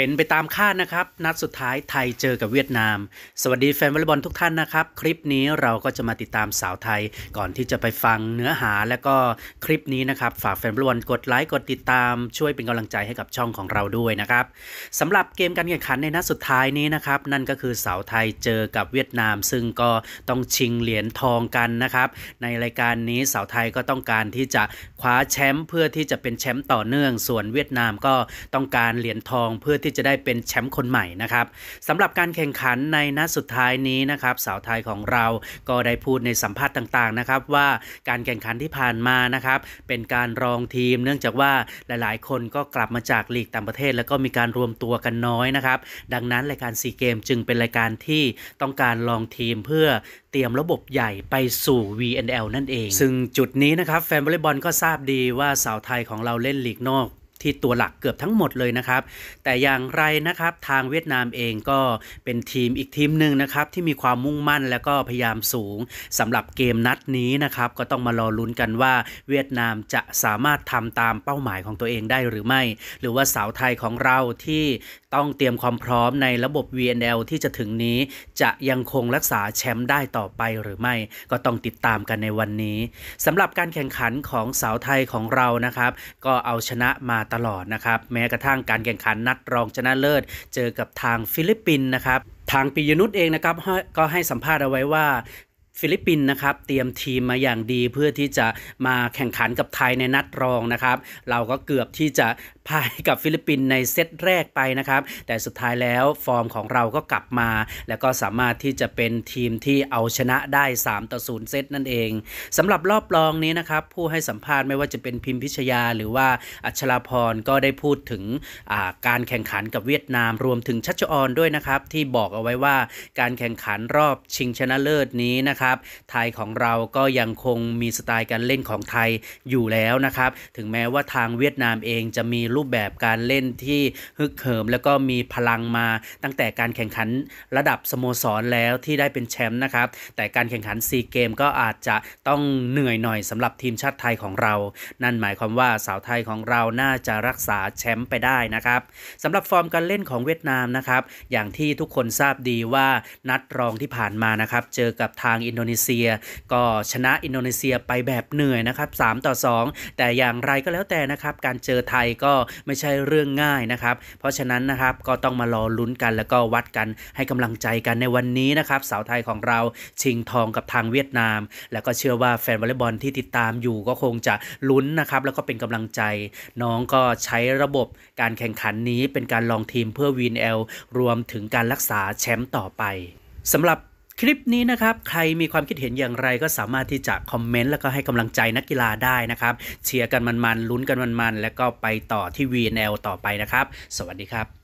เป็นไปตามคาดนะครับ นัดสุดท้ายไทยเจอกับเวียดนาม สวัสดีแฟนวอลเลย์บอลทุกท่านนะครับ คลิปนี้เราก็จะมาติดตามสาวไทย ก่อนที่จะไปฟังเนื้อหาและก็คลิปนี้นะครับ ฝากแฟนวอลเลย์บอลกดไลค์กดติดตามช่วยเป็นกำลังใจให้กับช่องของเราด้วยนะครับสำหรับเกมการแข่งขันในนัดสุดท้ายนี้นะครับนั่นก็คือสาวไทยเจอกับเวียดนาม ซึ่งก็ต้องชิงเหรียญทองกันนะครับในรายการนี้สาวไทยก็ต้องการที่จะคว้าแชมป์เพื่อที่จะเป็นแชมป์ต่อเนื่อง ส่วนเวียดนามก็ต้องการเหรียญทองเพื่อที่จะได้เป็นแชมป์คนใหม่นะครับสำหรับการแข่งขันในนัดสุดท้ายนี้นะครับสาวไทยของเราก็ได้พูดในสัมภาษณ์ต่างๆนะครับว่าการแข่งขันที่ผ่านมานะครับเป็นการรองทีม เนื่องจากว่าหลายๆ คนก็กลับมาจากลีกต่างประเทศ แล้วก็มีการรวมตัวกันน้อยนะครับดังนั้นรายการซีเกมจึงเป็นรายการที่ต้องการลองทีมเพื่อเตรียมระบบใหญ่ไปสู่ VNL นั่นเอง ซึ่งจุดนี้นะครับแฟนวอลเลย์บอลก็ทราบดีว่าสาวไทยของเราเล่นลีกนอก ที่ตัวหลักเกือบทั้งหมดเลยนะครับ แต่อย่างไรนะครับทางเวียดนามเองก็เป็นทีมอีกทีมหนึ่งนะครับที่มีความมุ่งมั่นและก็พยายามสูงสำหรับเกมนัดนี้นะครับก็ต้องมารอลุ้นกันว่า เวียดนามจะสามารถทำตามเป้าหมายของตัวเองได้หรือไม่ หรือว่าสาวไทยของเราที่ต้องเตรียมความพร้อมในระบบ VNL ที่จะถึงนี้ จะยังคงรักษาแชมป์ได้ต่อไปหรือไม่ ก็ต้องติดตามกันในวันนี้สำหรับการแข่งขันของสาวไทยของเรานะครับ ก็เอาชนะมาตลอดนะครับ แม้กระทั่งการแข่งขันนัดรองชนะเลิศ เจอกับทางฟิลิปปินส์นะครับทางปิยนุษเองนะครับก็ให้สัมภาษณ์เอาไว้ว่า ฟิลิปปินส์นะครับเตรียมทีมมาอย่างดีเพื่อที่จะมาแข่งขันกับไทยในนัดรองนะครับ เราก็เกือบที่จะพ่ายกับฟิลิปปินส์ในเซตแรกไปนะครับ แต่สุดท้ายแล้วฟอร์มของเราก็กลับมา แล้วก็สามารถที่จะเป็นทีมที่เอาชนะได้ 3 ต่อ 0 เซตนั่นเองสำหรับรอบรองนี้นะครับ ผู้ให้สัมภาษณ์ไม่ว่าจะเป็นพิมพิชยา หรือว่าอัชราพรก็ได้พูดถึงการแข่งขันกับเวียดนามรวมถึงชัชออนด้วยนะครับ ที่บอกเอาไว้ว่าการแข่งขันรอบชิงชนะเลิศนี้นะครับไทยของเราก็ยังคงมีสไตล์การเล่นของไทยอยู่แล้วนะครับ ถึงแม้ว่าทางเวียดนามเองจะมีรูปแบบการเล่นที่ฮึกเหิม แล้วก็มีพลังมาตั้งแต่การแข่งขันระดับสโมสรแล้วที่ได้เป็นแชมป์นะครับ แต่การแข่งขันซีเกมก็อาจจะต้องเหนื่อยหน่อยสำหรับทีมชาติไทยของเรา นั่นหมายความว่าสาวไทยของเราน่าจะรักษาแชมป์ไปได้นะครับสำหรับฟอร์มการเล่นของเวียดนามนะครับ อย่างที่ทุกคนทราบดีว่านัดรองที่ผ่านมานะครับ เจอกับทางอินโดนีเซีย ก็ชนะอินโดนีเซียไปแบบเหนื่อยนะครับ3ต่อ 2 แต่อย่างไรก็แล้วแต่นะครับ การเจอไทยก็ไม่ใช่เรื่องง่ายนะครับ เพราะฉะนั้นนะครับก็ต้องมารอลุ้นกันแล้วก็วัดกันให้กำลังใจกันในวันนี้นะครับสาวไทยของเราชิงทองกับทางเวียดนาม แล้วก็เชื่อว่าแฟนวอลเลย์บอลที่ติดตามอยู่ก็คงจะลุ้นนะครับแล้วก็เป็นกำลังใจ น้องก็ใช้ระบบการแข่งขันนี้เป็นการลองทีมเพื่อวีนเอลรวมถึงการรักษาแชมป์ต่อไปสำหรับ คลิปนี้นะครับ ใครมีความคิดเห็นอย่างไรก็สามารถที่จะคอมเมนต์แล้วก็ให้กำลังใจนักกีฬาได้นะครับ เชียร์กันมันๆลุ้นกันมันๆแล้วก็ไปต่อที่ VNL ต่อไปนะครับ สวัสดีครับ